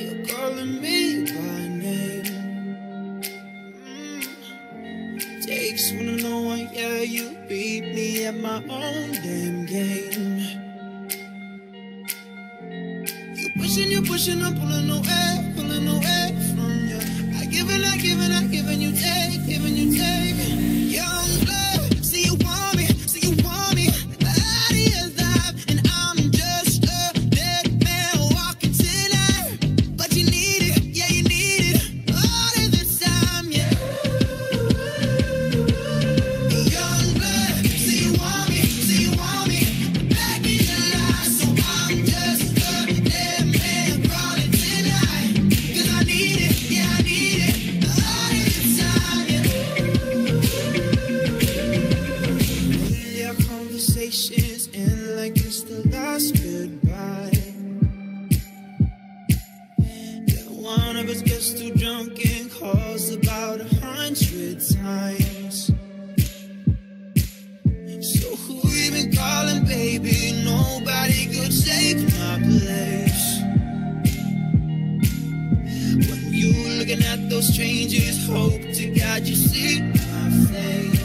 you're calling me by name. Mm. Takes one to know one, yeah, you beat me at my own damn game. You pushing, you pushing, I'm pulling away, pulling away from you. I give and I give and I give and you take. looking at those strangers. Hope to God you see my face.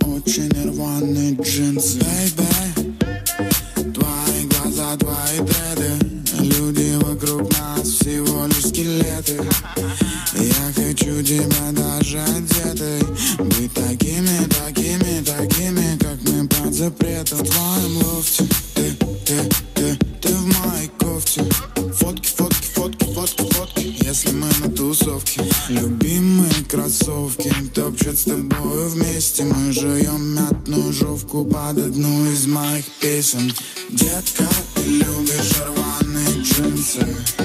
Очень рваные джинсы. Бэйбэ Твои глаза, твои дреды. Люди вокруг нас всего лишь скелеты. Я хочу тебя даже одетой. Быть такими, такими, такими Как мы под запретом. В твоем лофте кроссовки Топчет с тобой вместе. Мы жуем мятную жовку под одну из моих песен. Детка, ты любишь рваные джинсы.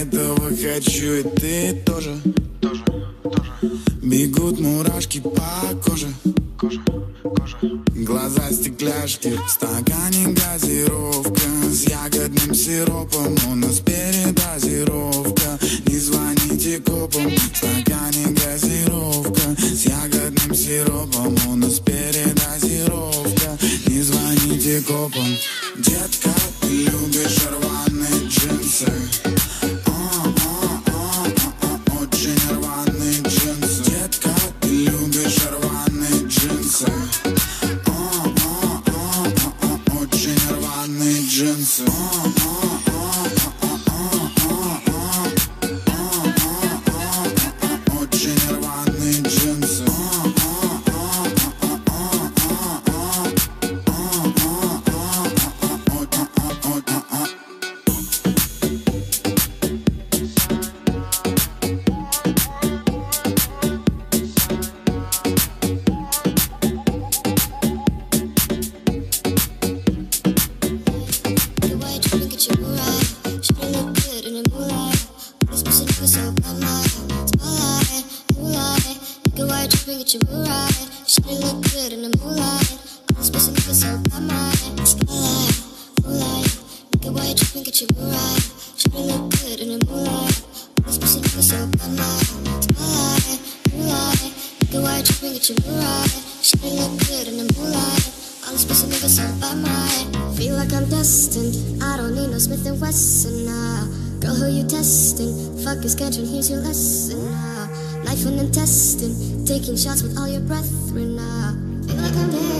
этого хочу, и ты тоже. Тоже, тоже. Бегут мурашки по коже. Кожа, кожа. Глаза стекляшки, в стакане газировка С ягодным сиропом у нас передозировка Не звоните копам, в стакане газировка this pussy nigga so bad, my spotlight, moonlight. Nigga, why you? Get your mood right. Shawty look good in the moonlight. All this pussy nigga so bad, my spotlight, moonlight. Nigga, why you tripping? Get your moonlight. Nigga my. Nigga, you tripping? Look good in the moonlight. All this pussy nigga so bad, my feel like I'm destined. I don't need no Smith and Wesson, nah. Girl, who you testing? Fuck is catching, here's your lesson, nah. Life and intestine, taking shots with all your brethren. Uh. Feel like I'm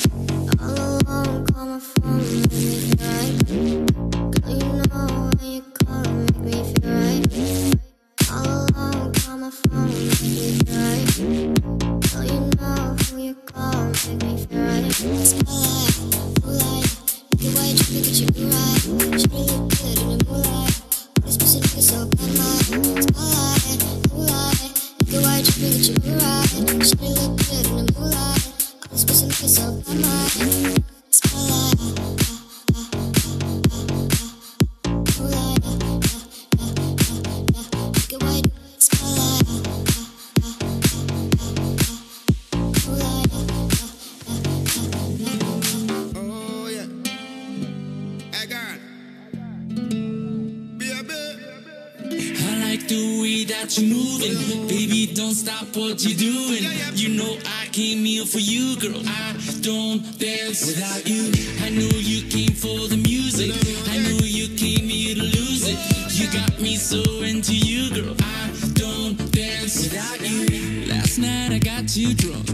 the way that you're moving. Baby, don't stop what you're doing. You know I came here for you, girl. I don't dance without you. I know you came for the music. I know you came here to lose it. You got me so into you, girl. I don't dance without you. Last night I got you drunk.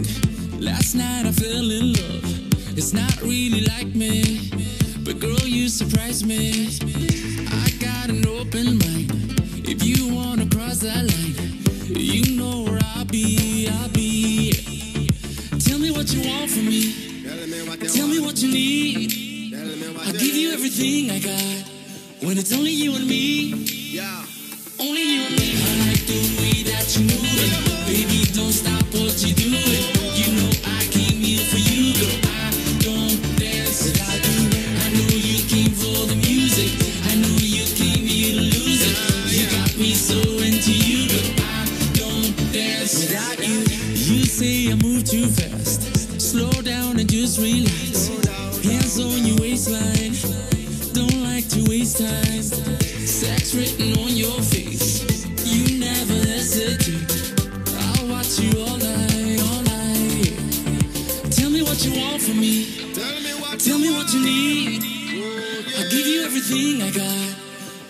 Last night I fell in love. It's not really like me, but girl, you surprised me. Wanna cross you know where I'll be. I'll be. Tell me what you want from me. Tell me what you Tell me want. what you need. Tell me what I'll give you everything I got. When it's only you and me, Yeah. only you and me. I like the way that you move it. Baby, don't stop what you're doing. You know I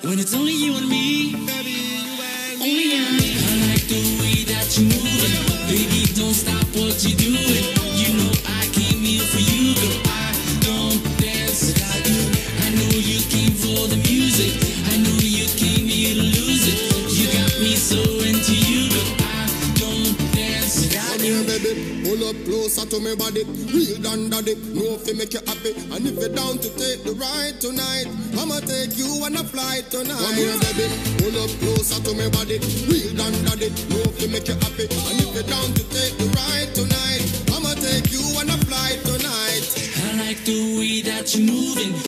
When it's only you and me, me body. Real down daddy. Know if make you happy. And if you're down to take the ride tonight, I'ma take you on a flight tonight. Come here, baby. Pull up closer to me body. Real down daddy. Know if make you happy. And if you're down to take the ride tonight, I'ma take you on a flight tonight. I like the way that you're moving.